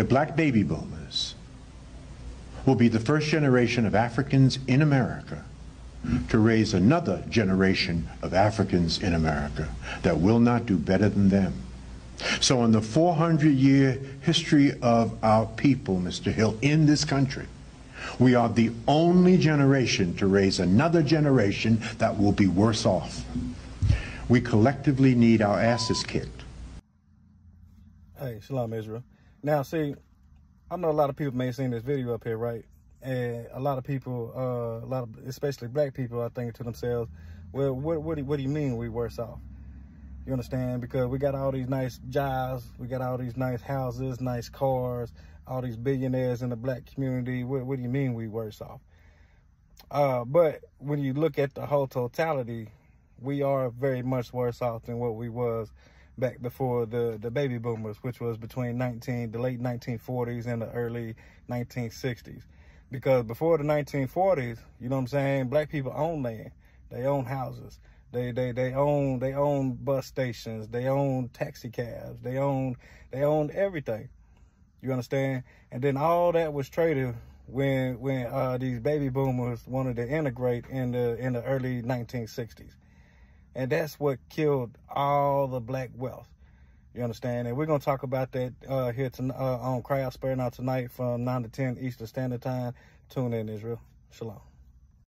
The black baby boomers will be the first generation of Africans in America to raise another generation of Africans in America that will not do better than them. So in the 400 year history of our people, Mr. Hill, in this country, we are the only generation to raise another generation that will be worse off. We collectively need our asses kicked. Hey, Shalom Israel. Now, see, I know a lot of people may have seen this video up here, right? And a lot of people, uh, a lot of, especially black people, are thinking to themselves, well, what, what, do, what do you mean we worse off? You understand? Because we got all these nice jobs, we got all these nice houses, nice cars, all these billionaires in the black community. What, what do you mean we worse off? Uh, but when you look at the whole totality, we are very much worse off than what we was back before the, the baby boomers, which was between 19, the late 1940s and the early 1960s. Because before the 1940s, you know what I'm saying, black people own land. They own houses. They they they own they own bus stations. They own taxi cabs. They own they own everything. You understand? And then all that was traded when when uh, these baby boomers wanted to integrate in the in the early 1960s. And that's what killed all the black wealth. You understand? And we're going to talk about that uh, here to, uh, on Cry Out Spare Not tonight from 9 to 10 Eastern Standard Time. Tune in, Israel. Shalom.